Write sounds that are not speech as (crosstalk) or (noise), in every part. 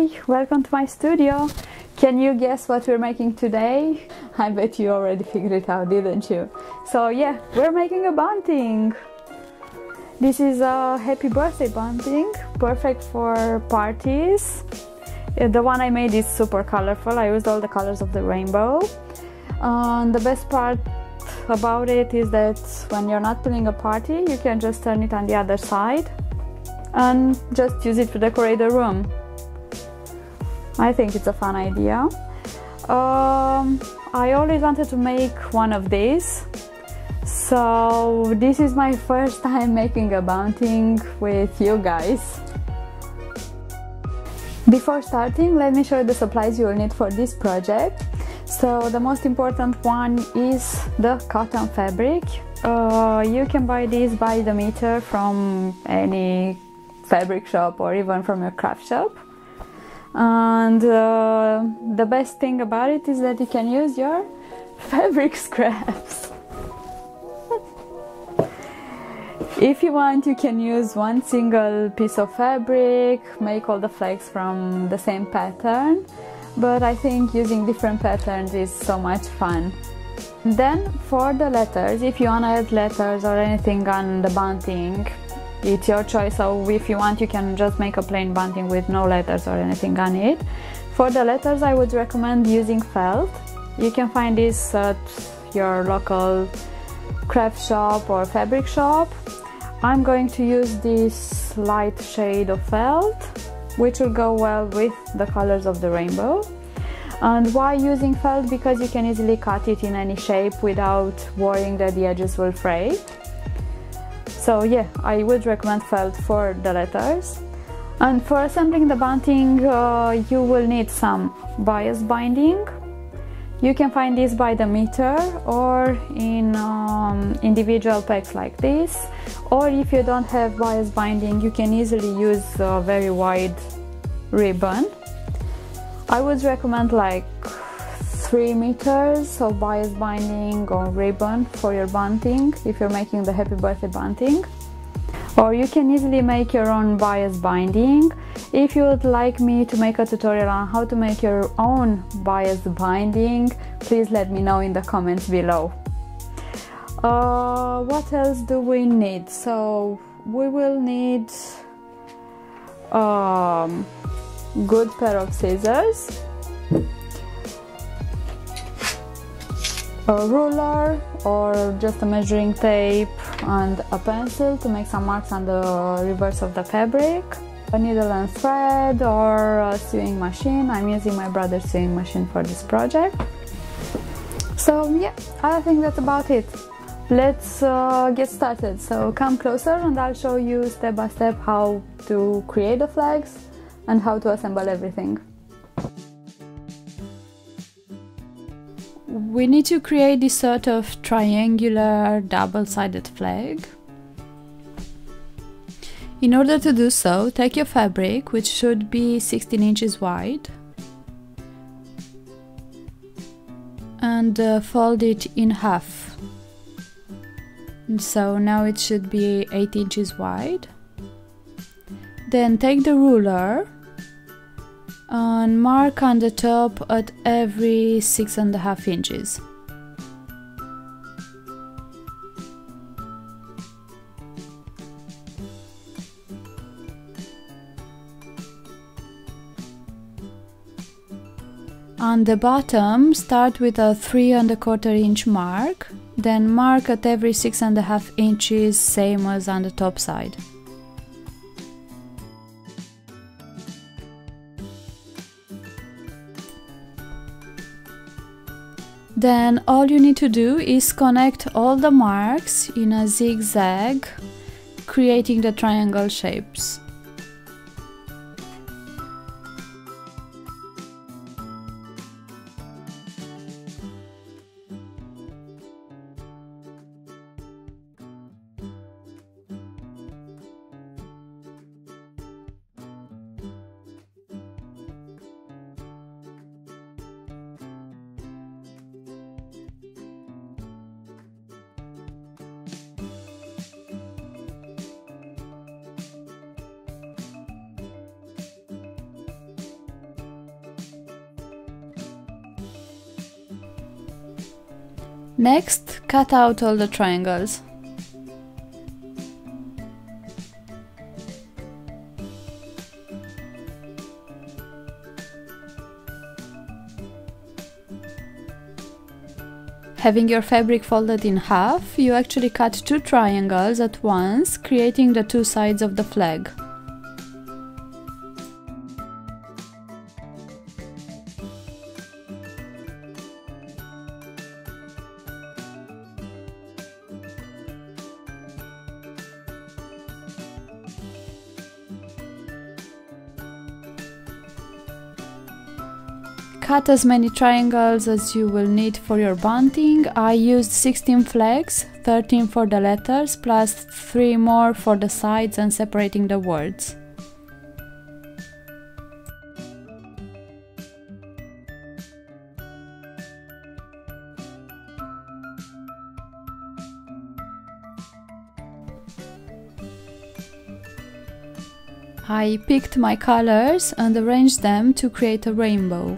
Hey, welcome to my studio. Can you guess what we're making today? I bet you already figured it out, didn't you? So yeah, we're making a bunting. This is a happy birthday bunting, perfect for parties. Uh, the one I made is super colorful. I used all the colors of the rainbow. And the best part about it is that when you're not doing a party, you can just turn it on the other side and just use it to decorate the room. I think it's a fun idea. Um, I always wanted to make one of these. So this is my first time making a bunting with you guys. Before starting, let me show you the supplies you will need for this project. So the most important one is the cotton fabric. Uh, you can buy this by the meter from any fabric shop or even from your craft shop. And uh, the best thing about it is that you can use your (laughs) fabric scraps. (laughs) if you want, you can use one single piece of fabric, make all the flags from the same pattern, but I think using different patterns is so much fun. Then for the letters, if you want to add letters or anything on the bunting, it's your choice so if you want you can just make a plain bunting with no letters or anything on it. For the letters I would recommend using felt. You can find this at your local craft shop or fabric shop. I'm going to use this light shade of felt which will go well with the colors of the rainbow. And why using felt? Because you can easily cut it in any shape without worrying that the edges will fray so yeah I would recommend felt for the letters and for assembling the bunting uh, you will need some bias binding. You can find this by the meter or in um, individual packs like this. Or if you don't have bias binding you can easily use a very wide ribbon. I would recommend like 3 meters of bias binding or ribbon for your bunting if you're making the happy birthday bunting. Or you can easily make your own bias binding. If you would like me to make a tutorial on how to make your own bias binding please let me know in the comments below. Uh, what else do we need? So we will need um, good pair of scissors a ruler or just a measuring tape and a pencil to make some marks on the reverse of the fabric. A needle and thread or a sewing machine. I'm using my brother's sewing machine for this project. So yeah i think that's about it. Let's uh, get started. So come closer and i'll show you step by step how to create the flags and how to assemble everything we need to create this sort of triangular double-sided flag. In order to do so, take your fabric, which should be 16 inches wide, and uh, fold it in half. So now it should be 8 inches wide. Then take the ruler and mark on the top at every six and a half inches. On the bottom, start with a three and a quarter inch mark, then mark at every six and a half inches, same as on the top side. Then all you need to do is connect all the marks in a zigzag, creating the triangle shapes. Next, cut out all the triangles. Having your fabric folded in half, you actually cut two triangles at once, creating the two sides of the flag. Cut as many triangles as you will need for your bunting. I used 16 flags, 13 for the letters, plus 3 more for the sides and separating the words. I picked my colors and arranged them to create a rainbow.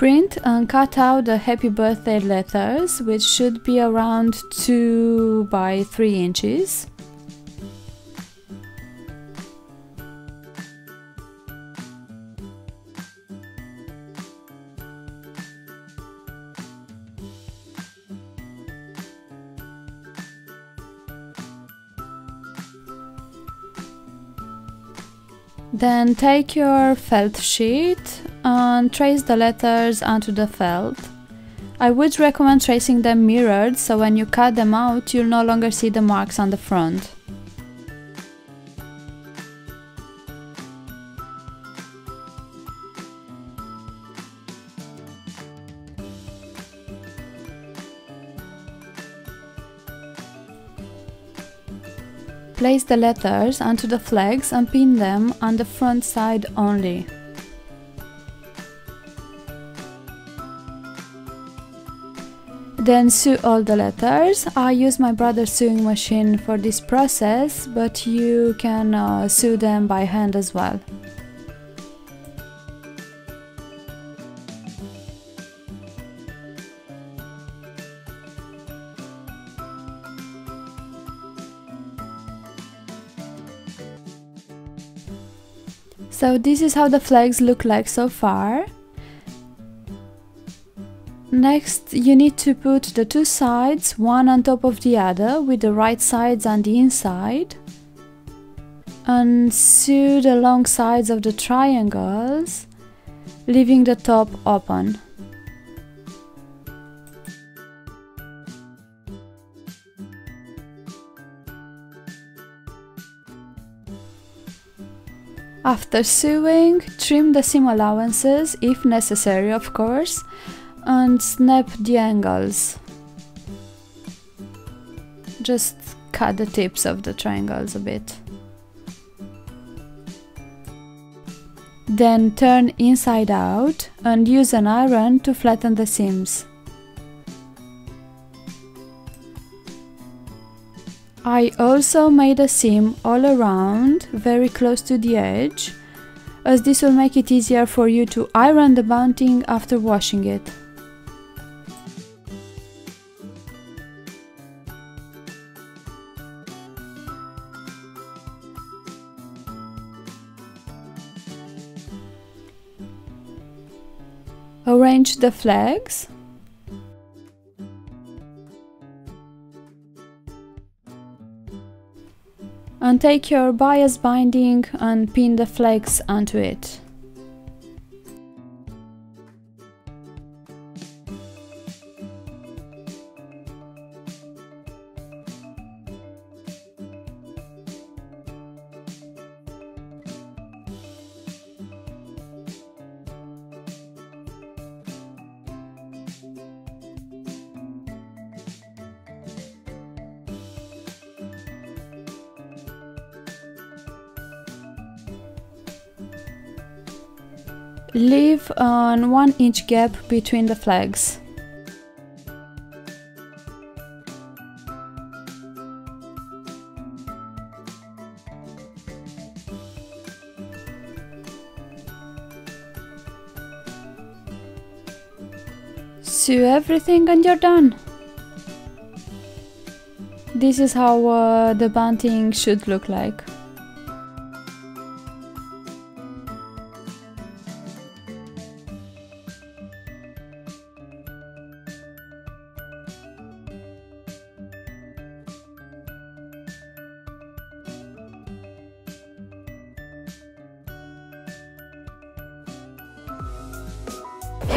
Print and cut out the happy birthday letters, which should be around 2 by 3 inches. Then take your felt sheet and trace the letters onto the felt. I would recommend tracing them mirrored so when you cut them out you'll no longer see the marks on the front. Place the letters onto the flags and pin them on the front side only. Then sew all the letters. I use my brother's sewing machine for this process, but you can uh, sew them by hand as well. So this is how the flags look like so far. Next, you need to put the two sides one on top of the other with the right sides on the inside and sew the long sides of the triangles, leaving the top open. After sewing, trim the seam allowances if necessary of course and snap the angles. Just cut the tips of the triangles a bit. Then turn inside out and use an iron to flatten the seams. I also made a seam all around, very close to the edge, as this will make it easier for you to iron the bunting after washing it. Arrange the flags and take your bias binding and pin the flags onto it. Leave an 1 inch gap between the flags. Sew everything and you're done. This is how uh, the bunting should look like.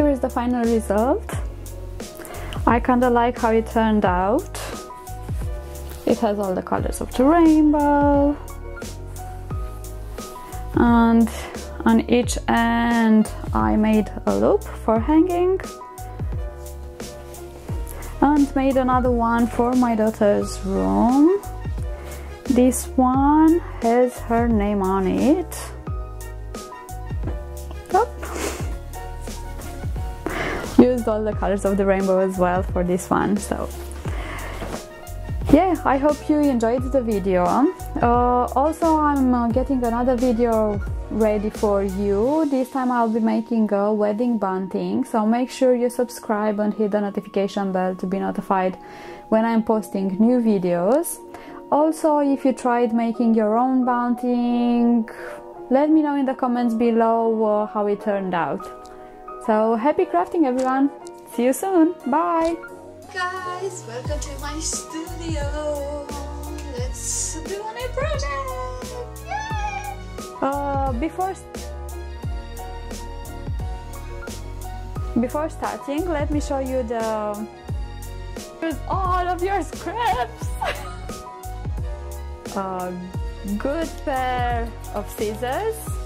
Here is the final result. I kinda like how it turned out. It has all the colors of the rainbow. And on each end I made a loop for hanging and made another one for my daughter's room. This one has her name on it. Used all the colors of the rainbow as well for this one so. Yeah i hope you enjoyed the video. Uh, also i'm uh, getting another video ready for you. This time i'll be making a wedding bunting so make sure you subscribe and hit the notification bell to be notified when i'm posting new videos. Also if you tried making your own bunting let me know in the comments below uh, how it turned out so happy crafting everyone. See you soon. Bye. Guys, welcome to my studio. Let's do a new project. Yay! Uh, before before starting, let me show you the here's all of your scraps. (laughs) a good pair of scissors